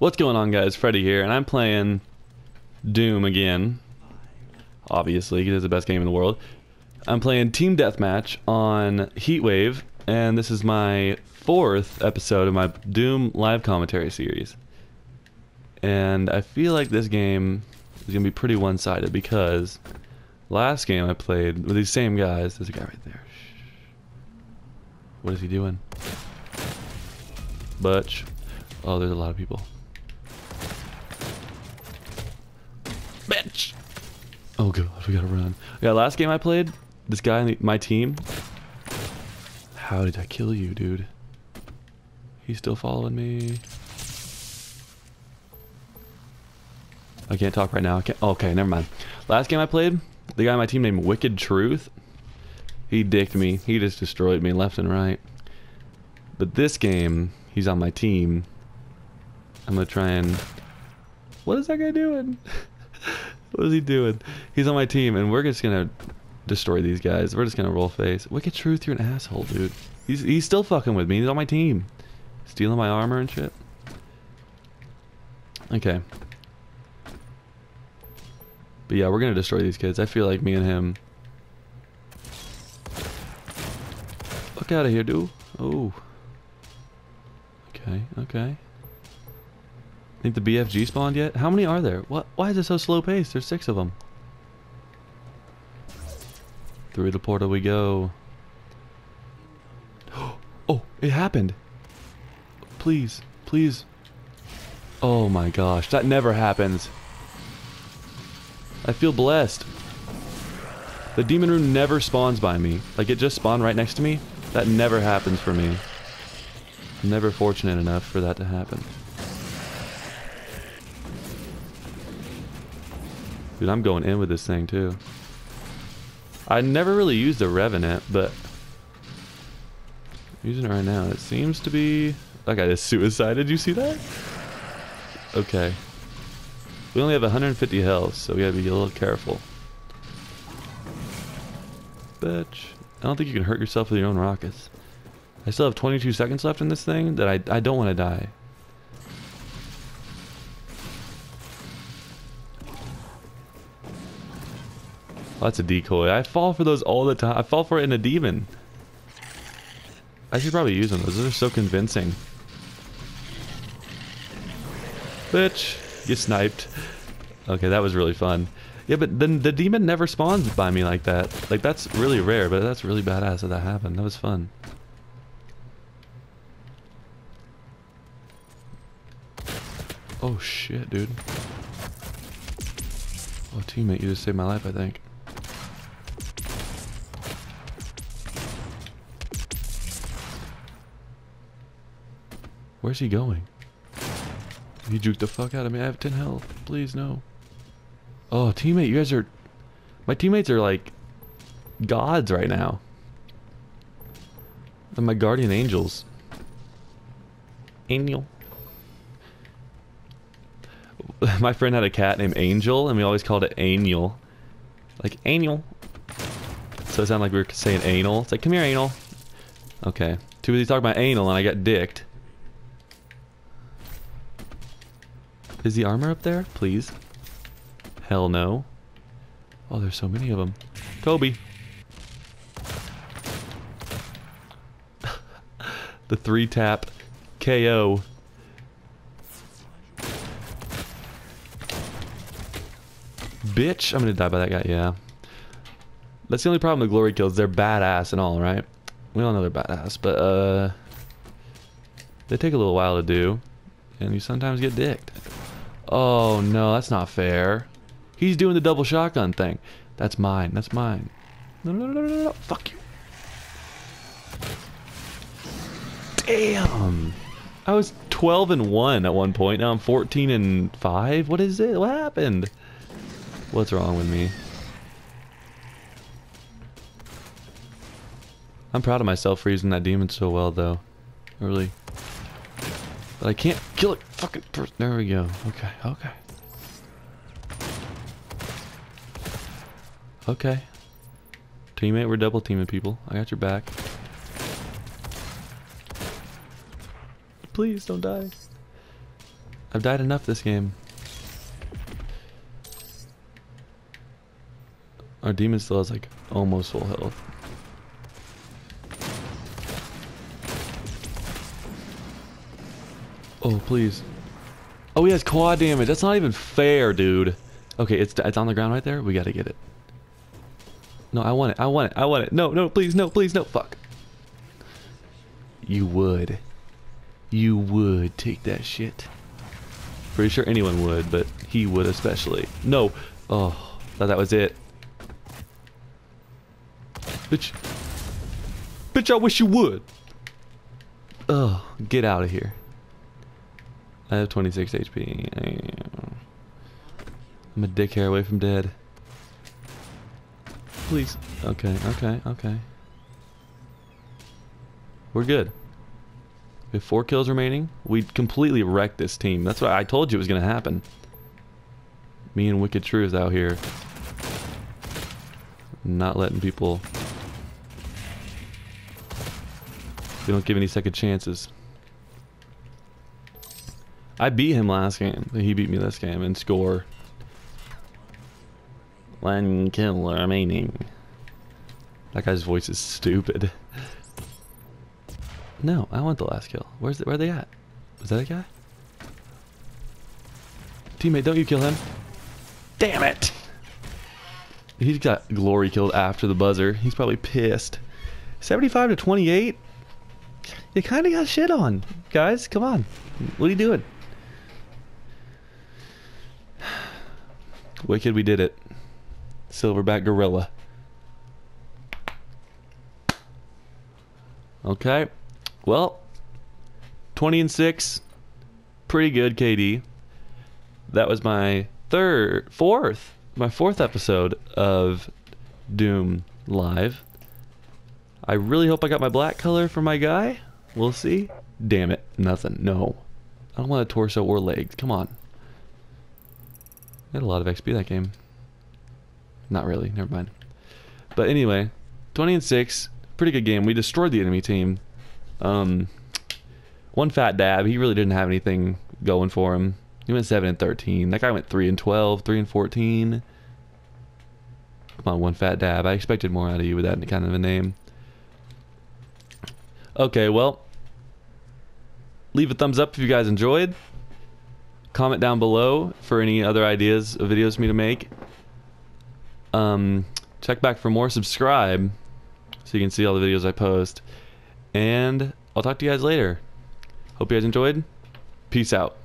What's going on guys? Freddie here, and I'm playing Doom again. Obviously, it is the best game in the world. I'm playing Team Deathmatch on Heatwave, and this is my fourth episode of my Doom live commentary series. And I feel like this game is going to be pretty one-sided because last game I played with these same guys, there's a guy right there. Shh. What is he doing? Butch. Oh, there's a lot of people. Bitch! Oh god, we gotta run. Yeah, last game I played, this guy on my team. How did I kill you, dude? He's still following me. I can't talk right now. Okay, never mind. Last game I played, the guy on my team named Wicked Truth. He dicked me. He just destroyed me left and right. But this game, he's on my team. I'm gonna try and... What is that guy doing? what is he doing? He's on my team, and we're just gonna destroy these guys. We're just gonna roll face. Wicked Truth, you're an asshole, dude. He's, he's still fucking with me. He's on my team. Stealing my armor and shit. Okay. But yeah, we're gonna destroy these kids. I feel like me and him... Fuck out of here, dude. Oh. Okay, okay. Think the BFG spawned yet? How many are there? What? Why is it so slow paced? There's six of them. Through the portal we go. Oh, it happened. Please, please. Oh my gosh, that never happens. I feel blessed. The demon rune never spawns by me. Like it just spawned right next to me. That never happens for me. Never fortunate enough for that to happen. Dude, I'm going in with this thing too. I never really used a Revenant, but I'm using it right now. It seems to be... That guy just suicided. You see that? Okay. We only have 150 health, so we gotta be a little careful. Bitch. I don't think you can hurt yourself with your own rockets. I still have 22 seconds left in this thing that I, I don't want to die. Oh, that's a decoy. I fall for those all the time. I fall for it in a demon. I should probably use them. Those are so convincing. Bitch. You sniped. Okay, that was really fun. Yeah, but then the demon never spawns by me like that. Like, that's really rare, but that's really badass that that happened. That was fun. Oh shit, dude. Oh, teammate, you just saved my life, I think. Where's he going? He juked the fuck out of me. I have 10 health. Please, no. Oh, teammate, you guys are... My teammates are like... Gods right now. They're my guardian angels. Angel. My friend had a cat named Angel, and we always called it Angel. Like, Angel. So it sounded like we were saying anal. It's like, come here, anal. Okay. Too busy talking about anal, and I got dicked. Is the armor up there? Please. Hell no. Oh, there's so many of them. Toby. the three tap KO. Bitch. I'm gonna die by that guy, yeah. That's the only problem with glory kills. They're badass and all, right? We all know they're badass, but uh... They take a little while to do. And you sometimes get dicked. Oh no, that's not fair. He's doing the double shotgun thing. That's mine. That's mine. No, no, no, no, no. Fuck you. Damn. I was 12 and 1 at one point. Now I'm 14 and 5. What is it? What happened? What's wrong with me? I'm proud of myself for using that demon so well, though. Really. But I can't kill it. Fucking. There we go. Okay. Okay. Okay. Teammate, we're double teaming people. I got your back. Please don't die. I've died enough this game. Our demon still has like almost full health. Oh, please. Oh, he has quad damage. That's not even fair, dude. Okay, it's it's on the ground right there. We gotta get it. No, I want it. I want it. I want it. No, no, please, no, please, no. Fuck. You would. You would take that shit. Pretty sure anyone would, but he would especially. No. Oh, thought that was it. Bitch. Bitch, I wish you would. Oh, get out of here. I have 26 HP. I'm a dick hair away from dead. Please. Okay, okay, okay. We're good. We have four kills remaining. We completely wrecked this team. That's what I told you it was going to happen. Me and Wicked Truth out here. Not letting people... They don't give any second chances. I beat him last game. He beat me this game and score. One kill remaining. That guy's voice is stupid. No, I want the last kill. Where's the, where are they at? Was that a guy? Teammate, don't you kill him. Damn it! He's got glory killed after the buzzer. He's probably pissed. 75 to 28? You kind of got shit on. Guys, come on. What are you doing? Wicked, we did it. Silverback Gorilla. Okay. Well, 20 and 6. Pretty good, KD. That was my third, fourth, my fourth episode of Doom Live. I really hope I got my black color for my guy. We'll see. Damn it. Nothing. No. I don't want a torso or legs. Come on. Had a lot of XP that game. Not really. Never mind. But anyway, 20 and 6. Pretty good game. We destroyed the enemy team. Um, one fat dab. He really didn't have anything going for him. He went 7 and 13. That guy went 3 and 12, 3 and 14. Come on, one fat dab. I expected more out of you with that kind of a name. Okay, well, leave a thumbs up if you guys enjoyed. Comment down below for any other ideas of videos for me to make. Um, check back for more. Subscribe so you can see all the videos I post. And I'll talk to you guys later. Hope you guys enjoyed. Peace out.